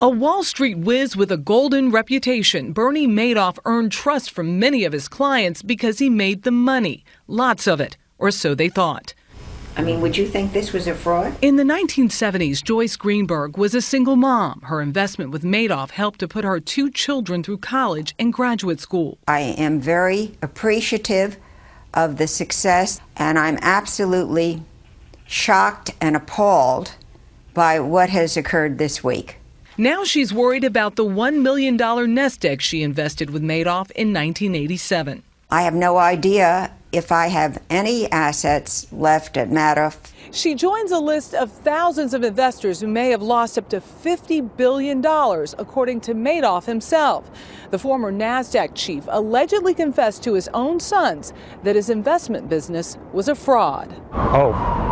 A Wall Street whiz with a golden reputation, Bernie Madoff earned trust from many of his clients because he made the money. Lots of it, or so they thought. I mean, would you think this was a fraud? In the 1970s, Joyce Greenberg was a single mom. Her investment with Madoff helped to put her two children through college and graduate school. I am very appreciative of the success, and I'm absolutely shocked and appalled by what has occurred this week. Now she's worried about the $1 million nest egg she invested with Madoff in 1987. I have no idea if I have any assets left at Madoff. She joins a list of thousands of investors who may have lost up to $50 billion, according to Madoff himself. The former NASDAQ chief allegedly confessed to his own sons that his investment business was a fraud. Oh.